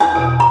Música